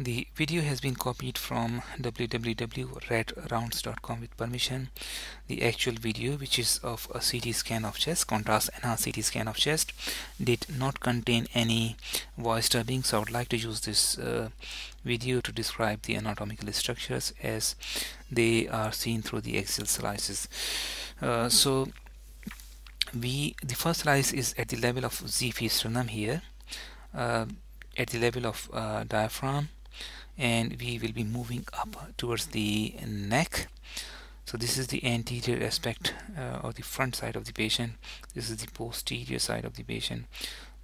The video has been copied from www.radrounds.com with permission. The actual video, which is of a CT scan of chest, contrast enhanced CT scan of chest, did not contain any voice dubbing. So I would like to use this uh, video to describe the anatomical structures as they are seen through the axial slices. Uh, so we the first slice is at the level of Xiphisternum here, uh, at the level of uh, diaphragm and we will be moving up towards the neck. So this is the anterior aspect uh, of the front side of the patient. This is the posterior side of the patient.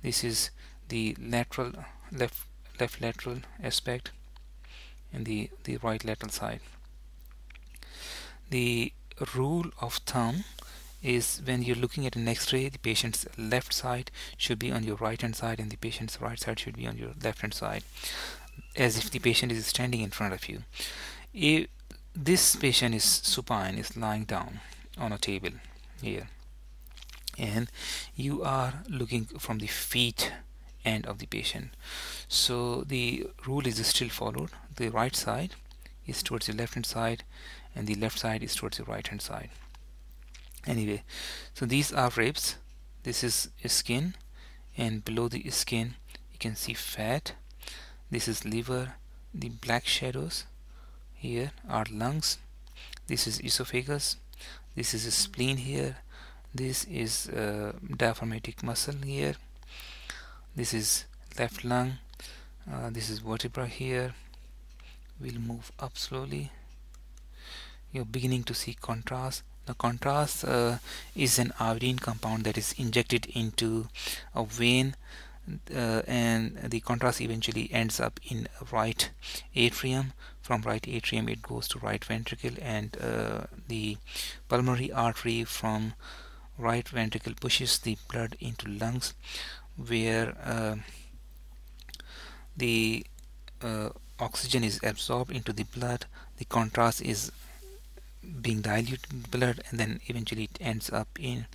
This is the lateral left left lateral aspect and the the right lateral side. The rule of thumb is when you're looking at an x-ray the patient's left side should be on your right hand side and the patient's right side should be on your left hand side as if the patient is standing in front of you. If this patient is supine, is lying down on a table here, and you are looking from the feet end of the patient. So the rule is still followed. The right side is towards the left hand side, and the left side is towards the right hand side. Anyway, so these are ribs. This is skin, and below the skin you can see fat this is liver. The black shadows here are lungs. This is esophagus. This is spleen here. This is diaphragmatic muscle here. This is left lung. Uh, this is vertebra here. We'll move up slowly. You're beginning to see contrast. The contrast uh, is an iodine compound that is injected into a vein uh, and the contrast eventually ends up in right atrium. From right atrium it goes to right ventricle and uh, the pulmonary artery from right ventricle pushes the blood into lungs where uh, the uh, oxygen is absorbed into the blood. The contrast is being diluted blood and then eventually it ends up in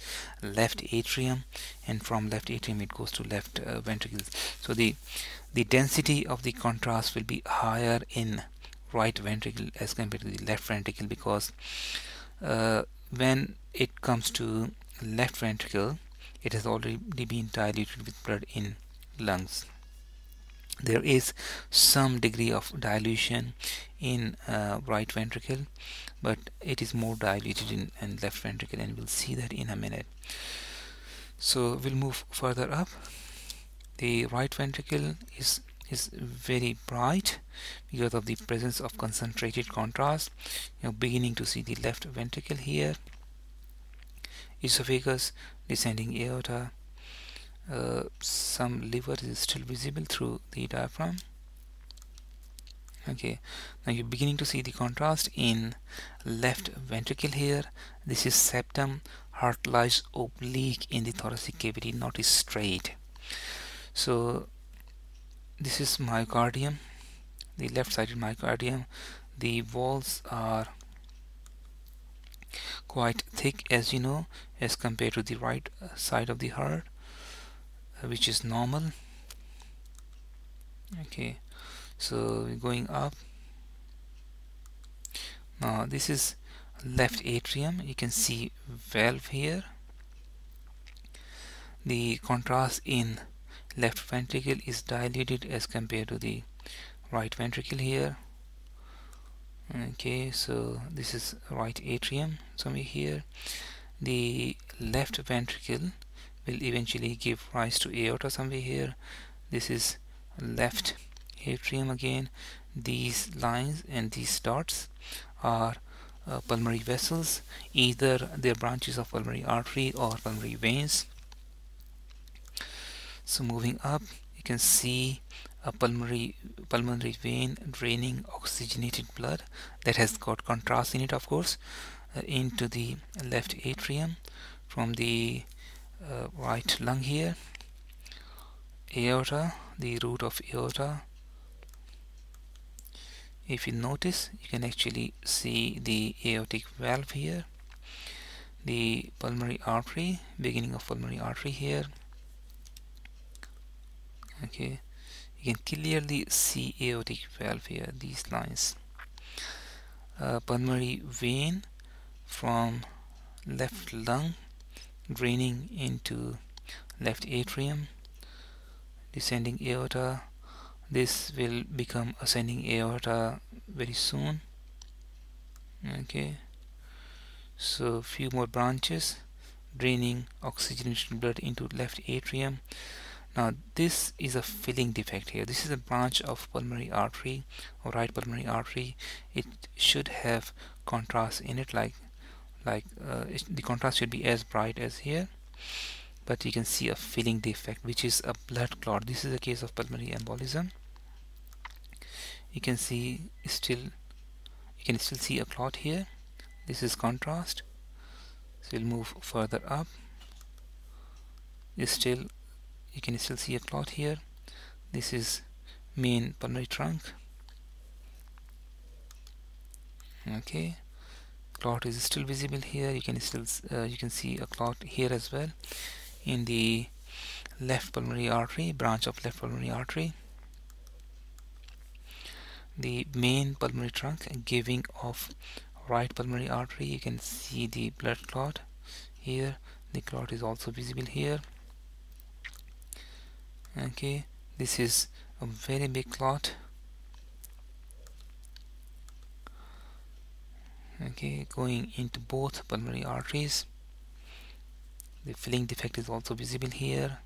left atrium and from left atrium it goes to left uh, ventricle so the the density of the contrast will be higher in right ventricle as compared to the left ventricle because uh, when it comes to left ventricle it has already been diluted with blood in lungs there is some degree of dilution in uh, right ventricle but it is more diluted in, in left ventricle and we'll see that in a minute. So we'll move further up. The right ventricle is is very bright because of the presence of concentrated contrast. You're beginning to see the left ventricle here. Esophagus descending aorta uh, some liver is still visible through the diaphragm. Okay now you're beginning to see the contrast in left ventricle here. This is septum. Heart lies oblique in the thoracic cavity not straight. So this is myocardium the left sided myocardium. The walls are quite thick as you know as compared to the right side of the heart which is normal. Okay so we're going up. Now this is left atrium. You can see valve here. The contrast in left ventricle is dilated as compared to the right ventricle here. Okay so this is right atrium. Somewhere here. The left ventricle will eventually give rise to aorta somewhere here. This is left atrium again. These lines and these dots are uh, pulmonary vessels. Either they're branches of pulmonary artery or pulmonary veins. So moving up you can see a pulmonary pulmonary vein draining oxygenated blood that has got contrast in it of course uh, into the left atrium. From the uh, right lung here. Aorta the root of aorta. If you notice you can actually see the aortic valve here the pulmonary artery beginning of pulmonary artery here. Okay you can clearly see aortic valve here these lines. Uh, pulmonary vein from left lung draining into left atrium descending aorta. This will become ascending aorta very soon. Okay. So few more branches draining oxygenated blood into left atrium. Now this is a filling defect here. This is a branch of pulmonary artery or right pulmonary artery. It should have contrast in it like like uh, the contrast should be as bright as here but you can see a filling defect which is a blood clot. This is a case of pulmonary embolism. You can see still you can still see a clot here. This is contrast. So we'll move further up. Is still you can still see a clot here. This is main pulmonary trunk. Okay clot is still visible here. You can still uh, you can see a clot here as well in the left pulmonary artery branch of left pulmonary artery. The main pulmonary trunk giving off right pulmonary artery. You can see the blood clot here. The clot is also visible here. Okay this is a very big clot okay going into both pulmonary arteries. The filling defect is also visible here.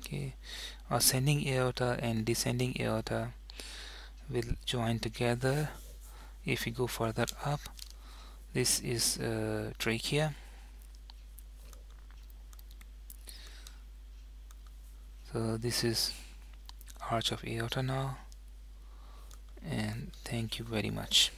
Okay ascending aorta and descending aorta will join together. If we go further up this is uh, trachea. So this is arch of aorta now. And thank you very much